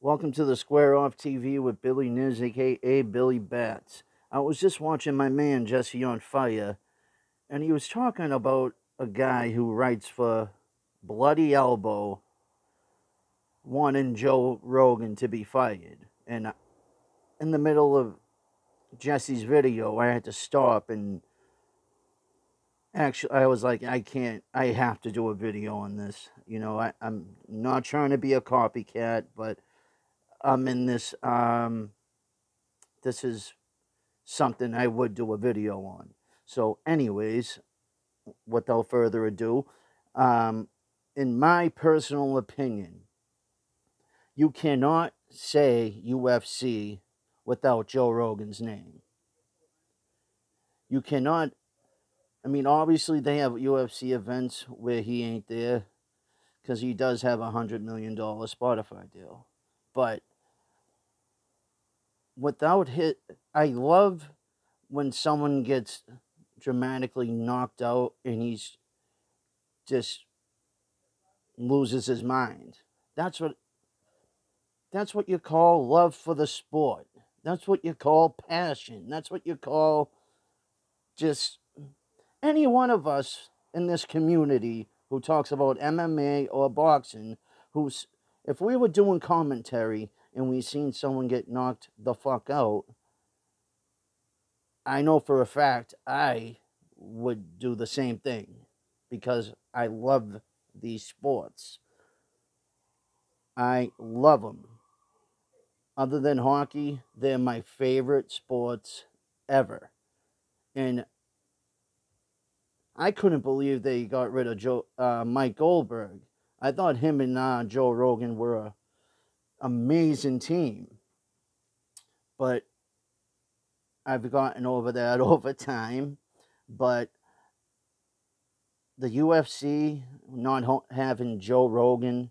Welcome to the Square Off TV with Billy Niz, aka Billy Batts. I was just watching my man Jesse on Fire, and he was talking about a guy who writes for Bloody Elbow wanting Joe Rogan to be fired. And in the middle of Jesse's video, I had to stop and actually, I was like, I can't, I have to do a video on this. You know, I, I'm not trying to be a copycat, but I'm in this, um, this is something I would do a video on. So, anyways, without further ado, um, in my personal opinion, you cannot say UFC without Joe Rogan's name. You cannot, I mean, obviously they have UFC events where he ain't there because he does have a $100 million Spotify deal. But without hit, I love when someone gets dramatically knocked out and he's just loses his mind. That's what that's what you call love for the sport. That's what you call passion. That's what you call just any one of us in this community who talks about MMA or boxing who's if we were doing commentary and we've seen someone get knocked the fuck out I know for a fact I would do the same thing because I love these sports. I love them. Other than hockey, they're my favorite sports ever. And I couldn't believe they got rid of Joe, uh, Mike Goldberg. I thought him and uh, Joe Rogan were amazing team. But I've gotten over that over time, but the UFC not having Joe Rogan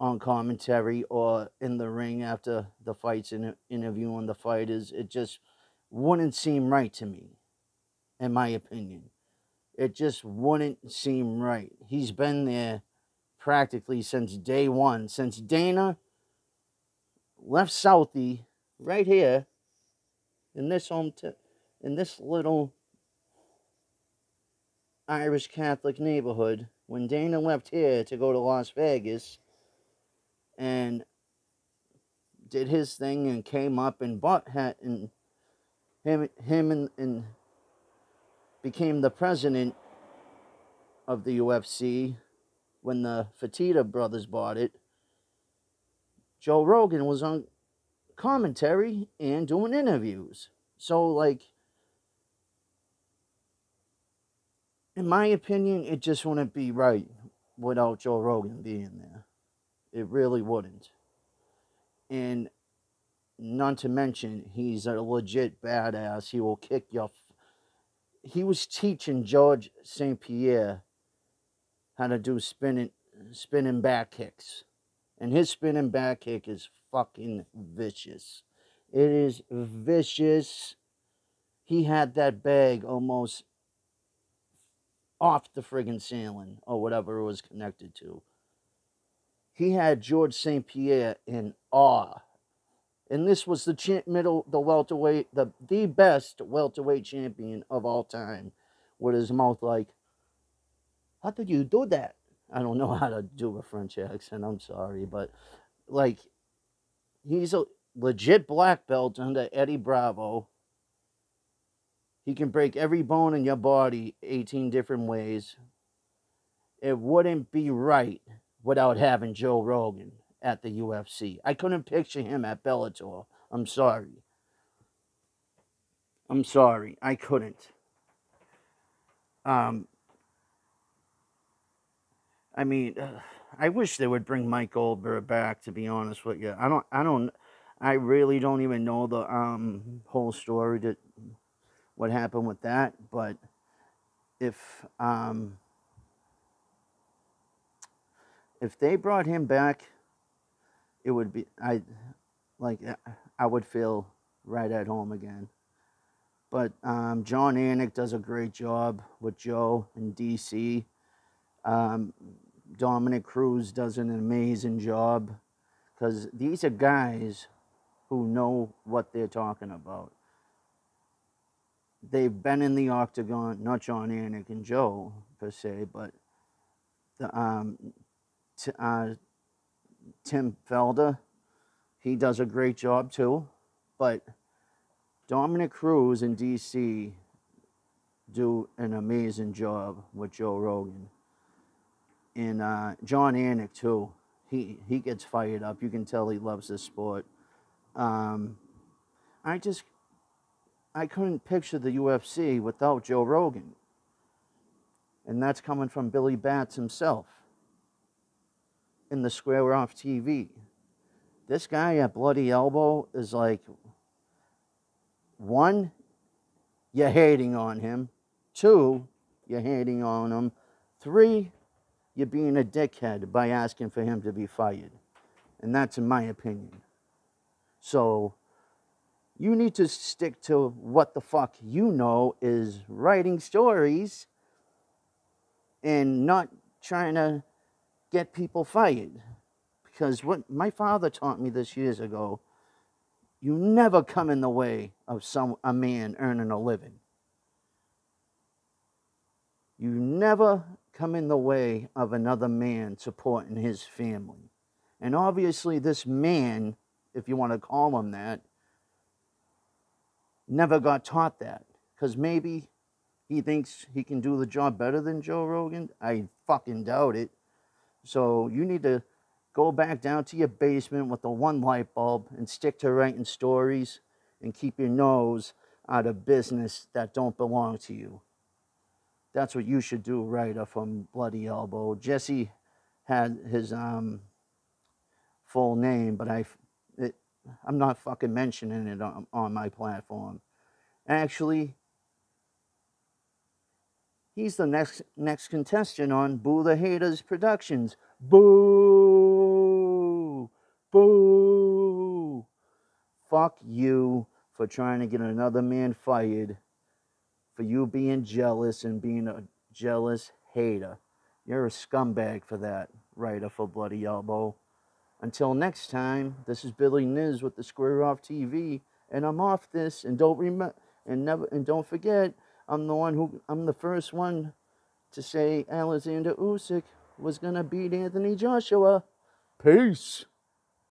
on commentary or in the ring after the fights and interviewing the fighters, it just wouldn't seem right to me, in my opinion. It just wouldn't seem right. He's been there practically since day one, since Dana left Southie right here in this home t- in this little Irish Catholic neighborhood when Dana left here to go to Las Vegas and did his thing and came up and bought hat and him him and, and became the president of the UFC when the Fertitta brothers bought it. Joe Rogan was on commentary and doing interviews. So, like, in my opinion, it just wouldn't be right without Joe Rogan being there. It really wouldn't. And not to mention, he's a legit badass. He will kick your. He was teaching George St. Pierre how to do spinning, spinning back kicks. And his spinning back kick is fucking vicious. It is vicious. He had that bag almost off the friggin' ceiling or whatever it was connected to. He had George St. Pierre in awe. And this was the middle, the welterweight, the, the best welterweight champion of all time, with his mouth like, How did you do that? I don't know how to do a French accent. I'm sorry, but like he's a legit black belt under Eddie Bravo. He can break every bone in your body 18 different ways. It wouldn't be right without having Joe Rogan at the UFC. I couldn't picture him at Bellator. I'm sorry. I'm sorry. I couldn't. Um, I mean, uh, I wish they would bring Mike Goldberg back. To be honest with you, I don't. I don't. I really don't even know the um whole story that what happened with that. But if um if they brought him back, it would be I like I would feel right at home again. But um, Jon Anik does a great job with Joe in DC. Um, Dominick Cruz does an amazing job. because these are guys who know what they're talking about. They've been in the octagon, not Jon Anik and Joe per se, but the um, t- uh, Tim Felder, he does a great job too. But Dominick Cruz and DC do an amazing job with Joe Rogan. And uh, Jon Anik too. He he gets fired up. You can tell he loves this sport. Um, I just I couldn't picture the UFC without Joe Rogan. And that's coming from Billy Batts himself in the Square Off TV. This guy at Bloody Elbow is like one, you're hating on him. Two, you're hating on him. Three, you're being a dickhead by asking for him to be fired. And that's in my opinion. So you need to stick to what the fuck you know is writing stories and not trying to get people fired. Because what my father taught me this years ago, you never come in the way of some a man earning a living. You never come in the way of another man supporting his family. And obviously this man, if you want to call him that, never got taught that. Because maybe he thinks he can do the job better than Joe Rogan. I fucking doubt it. So you need to go back down to your basement with the one light bulb and stick to writing stories and keep your nose out of business that don't belong to you. That's what you should do, writer from Bloody Elbow. Jesse had his um, full name, but I, it, I'm not fucking mentioning it on, on my platform. Actually, he's the next next contestant on Boo the Haters Productions. Boo! Boo! Fuck you for trying to get another man fired, for you being jealous and being a jealous hater. You're a scumbag for that, writer for Bloody Elbow. Until next time, this is Billy Niz with the Square Off TV, and I'm off this. And don't remember, and never, and don't forget, I'm the one who, I'm the first one to say Alexander Usyk was going to beat Anthony Joshua. Peace.